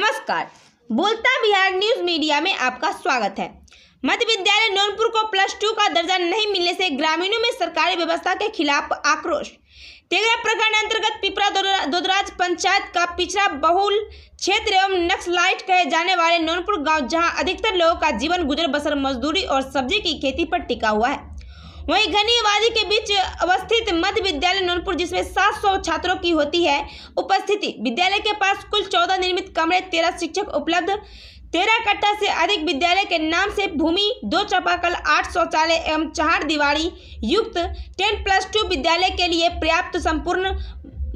नमस्कार। बोलता Bihar news media में आपका स्वागत है। मध्य विद्यालय नौनपुर को प्लस टू का दर्जा नहीं मिलने से ग्रामीणों में सरकारी व्यवस्था के खिलाफ आक्रोश। तेगरा प्रखंड अंतर्गत पिपरा दोदरा- दोदराज पंचायत का पिछड़ा बहुल क्षेत्र एवं नक्सलाइट कहे जाने वाले नौनपुर गाँव, जहाँ अधिकतर लोगों का जीवन गुजर बसर, मजदूरी और सब्ज़ी की खेती पर टिका हुआ है। वहीं घनी आबादी के बीच अवस्थित मध्य विद्यालय नौनपुर जिसमें 700 छात्रों की होती है उपस्थिति। विद्यालय के पास कुल 14 निर्मित कमरे 13 शिक्षक उपलब्ध। 13 कट्टा से अधिक विद्यालय के नाम से भूमि, दो चपाकल, आठ शौचालय एवं चार दीवारी युक्त टेन प्लस टू विद्यालय के लिए पर्याप्त संपूर्ण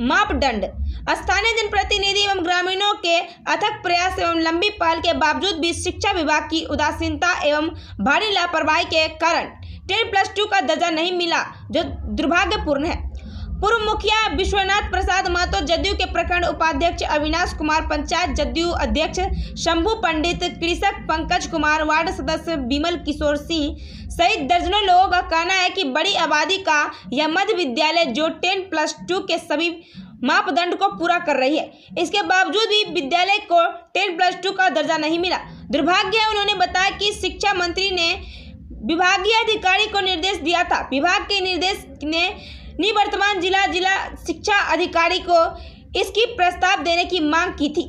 मापदंड। स्थानीय जनप्रतिनिधि एवं ग्रामीणों के अथक प्रयास एवं लंबी पहल के बावजूद भी शिक्षा विभाग की उदासीनता एवं भारी लापरवाही के कारण टेन प्लस टू का दर्जा नहीं मिला, जो दुर्भाग्यपूर्ण है। पूर्व मुखिया विश्वनाथ प्रसाद महतो, जदयू के प्रखंड उपाध्यक्ष अविनाश कुमार, पंचायत जदयू अध्यक्ष शंभू पंडित, कृषक पंकज कुमार, वार्ड सदस्य विमल किशोर सिंह सहित दर्जनों लोगों का कहना है कि बड़ी आबादी का यह मध्य विद्यालय, जो टेन प्लस टू के सभी मापदंड को पूरा कर रही है। इसके बावजूद भी विद्यालय को टेन प्लस टू का दर्जा नहीं मिला। दुर्भाग्य है, उन्होंने बताया कि शिक्षा मंत्री ने विभागीय अधिकारी को निर्देश दिया था। विभाग के निर्देश ने निवर्तमान जिला जिला शिक्षा अधिकारी को इसकी प्रस्ताव देने की मांग की थी।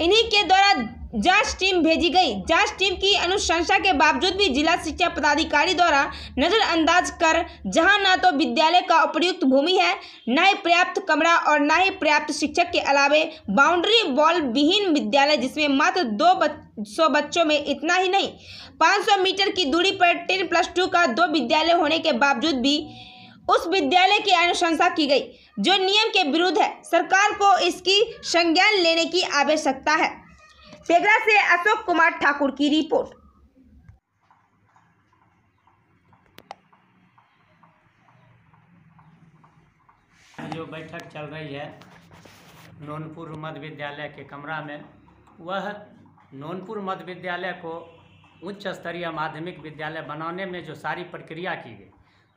इन्हीं के द्वारा जाँच टीम भेजी गई। जाँच टीम की अनुशंसा के बावजूद भी जिला शिक्षा पदाधिकारी द्वारा नजरअंदाज कर जहाँ न तो विद्यालय का उपयुक्त भूमि है, न ही पर्याप्त कमरा और न ही पर्याप्त शिक्षक के अलावे बाउंड्री वॉल विहीन विद्यालय जिसमें मात्र दो सौ बच्चों में इतना ही नहीं 500 मीटर की दूरी पर टेन प्लस टू का दो विद्यालय होने के बावजूद भी उस विद्यालय की अनुशंसा की गई, जो नियम के विरुद्ध है। सरकार को इसकी संज्ञान लेने की आवश्यकता है। तेगरा से अशोक कुमार ठाकुर की रिपोर्ट। जो बैठक चल रही है, नोनपुर मध्य विद्यालय के कमरा में, वह नोनपुर मध्य विद्यालय को उच्च स्तरीय माध्यमिक विद्यालय बनाने में जो सारी प्रक्रिया की गई।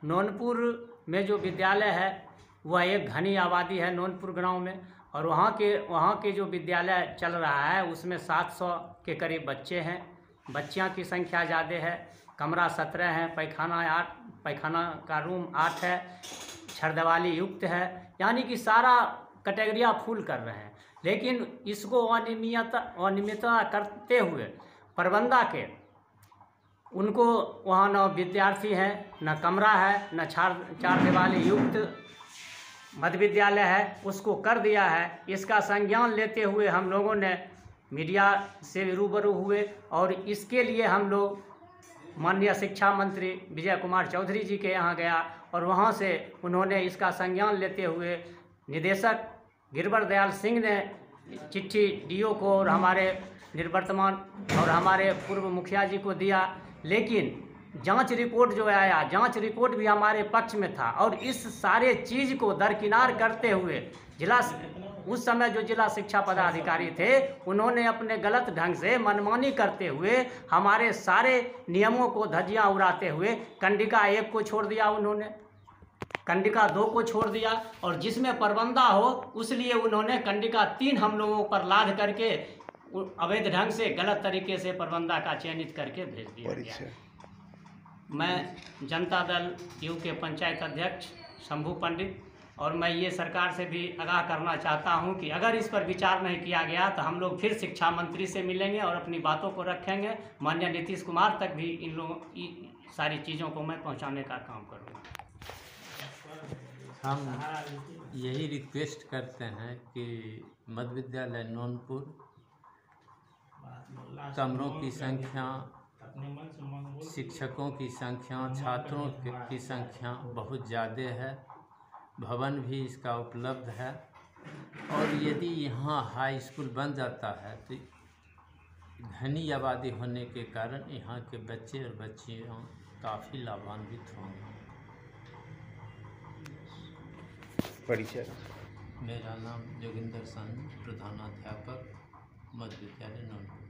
नोनपुर में जो विद्यालय है, वह एक घनी आबादी है नोनपुर गाँव में और वहाँ के वहाँ के जो विद्यालय चल रहा है, उसमें 700 के करीब बच्चे हैं। बच्चियाँ की संख्या ज़्यादा है। कमरा सत्रह है, पैखाना आठ, पैखाना का रूम आठ है, छरदवाली युक्त है। यानी कि सारा कैटेगरिया फुल कर रहे हैं। लेकिन इसको अनियमित, अनियमितता करते हुए प्रबंधा के, उनको वहाँ न विद्यार्थी हैं, न कमरा है, न चार चार दिवाली युक्त मध्य विद्यालय है, उसको कर दिया है। इसका संज्ञान लेते हुए हम लोगों ने मीडिया से रूबरू हुए और इसके लिए हम लोग माननीय शिक्षा मंत्री विजय कुमार चौधरी जी के यहाँ गया और वहाँ से उन्होंने इसका संज्ञान लेते हुए निदेशक गिरवर दयाल सिंह ने चिट्ठी डीओ को और हमारे निर्वर्तमान और हमारे पूर्व मुखिया जी को दिया। लेकिन जाँच रिपोर्ट जो आया जाँच रिपोर्ट भी हमारे पक्ष में था और इस सारे चीज़ को दरकिनार करते हुए जिला उस समय जो जिला शिक्षा पदाधिकारी थे उन्होंने अपने गलत ढंग से मनमानी करते हुए हमारे सारे नियमों को धज्जियाँ उड़ाते हुए कंडिका एक को छोड़ दिया उन्होंने। कंडिका दो को छोड़ दिया और जिसमें परबंदा हो उसलिए उन्होंने कंडिका तीन हम लोगों पर लाद करके अवैध ढंग से गलत तरीके से प्रबंधा का चयनित करके भेज दिया गया। मैं जनता दल यू के पंचायत अध्यक्ष शंभू पंडित, और मैं ये सरकार से भी आगाह करना चाहता हूँ कि अगर इस पर विचार नहीं किया गया तो हम लोग फिर शिक्षा मंत्री से मिलेंगे और अपनी बातों को रखेंगे। माननीय नीतीश कुमार तक भी इन लोगों सारी चीज़ों को मैं पहुँचाने का काम करूँगा। हम यही रिक्वेस्ट करते हैं कि मध्य विद्यालय नौनपुर, कमरों की संख्या शिक्षकों की संख्या छात्रों की- की संख्या बहुत ज़्यादा है। भवन भी इसका उपलब्ध है। और यदि यहाँ हाई स्कूल बन जाता है तो घनी आबादी होने के कारण यहाँ के बच्चे और बच्चियाँ काफ़ी लाभान्वित होंगे। परिचय। मेरा नाम जोगिंदर सानी प्रधानाध्यापक मध्य विद्यालय नौनपुर